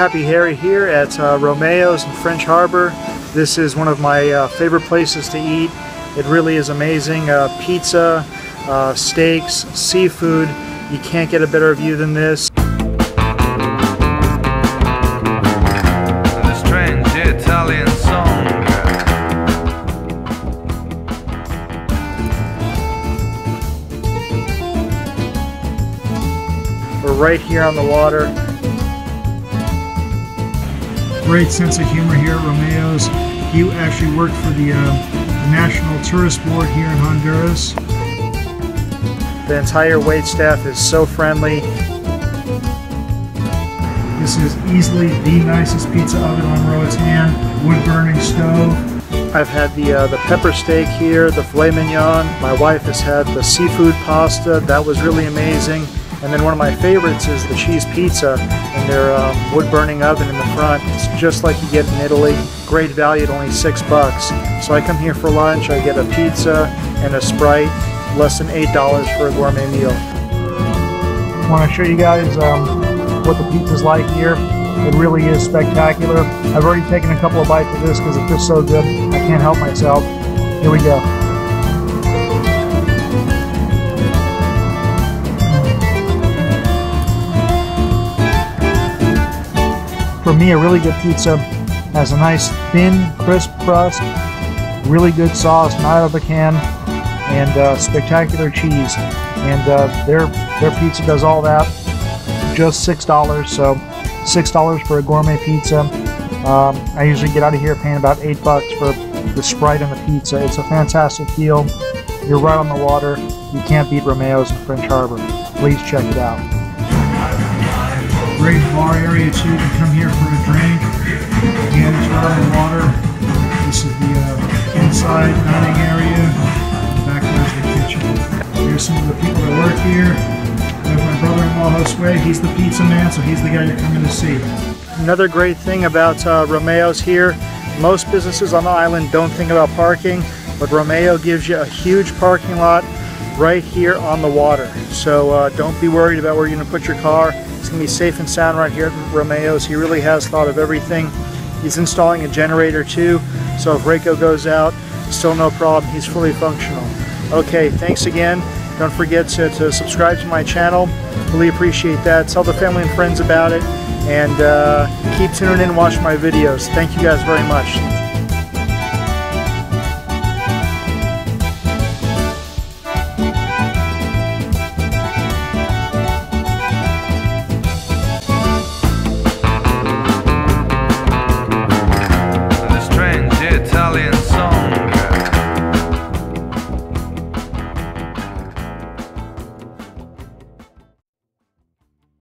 Happy Harry here at uh, Romeo's in French Harbor. This is one of my uh, favorite places to eat. It really is amazing. Uh, pizza, uh, steaks, seafood. You can't get a better view than this. The strange Italian song. We're right here on the water. Great sense of humor here at Romeo's. He actually worked for the, uh, National Tourist Board here in Honduras. The entire wait staff is so friendly. This is easily the nicest pizza oven on Roatan, wood burning stove. I've had the uh, the pepper steak here, the filet mignon. My wife has had the seafood pasta. That was really amazing. And then one of my favorites is the cheese pizza in their um, wood burning oven in the front. It's just like you get in Italy. Great value at only six bucks. So I come here for lunch. I get a pizza and a Sprite, less than eight dollars for a gourmet meal. I want to show you guys um, what the pizza's like here. It really is spectacular. I've already taken a couple of bites of this because it's just so good. I can't help myself. Here we go. For me, a really good pizza has a nice thin, crisp crust, really good sauce, not out of a can, and uh, spectacular cheese. And uh, their their pizza does all that, just six dollars. So six dollars for a gourmet pizza. Um, I usually get out of here paying about eight bucks for the Sprite and the pizza. It's a fantastic deal. You're right on the water. You can't beat Romeo's in French Harbor. Please check it out. Great bar area too. You can come here for a drink. Again, it's right water. This is the uh, inside dining area. Back there's the kitchen. Here's some of the people that work here. There's my brother-in-law Josue. He's the pizza man, so he's the guy you're coming to see. Another great thing about uh, Romeo's here, most businesses on the island don't think about parking, but Romeo gives you a huge parking lot right here on the water. So uh, don't be worried about where you're going to put your car. It's going to be safe and sound right here at Romeo's. He really has thought of everything. He's installing a generator too, so if RECO goes out, still no problem. He's fully functional. Okay, thanks again. Don't forget to, to subscribe to my channel. Really appreciate that. Tell the family and friends about it. And uh, keep tuning in and watch my videos. Thank you guys very much.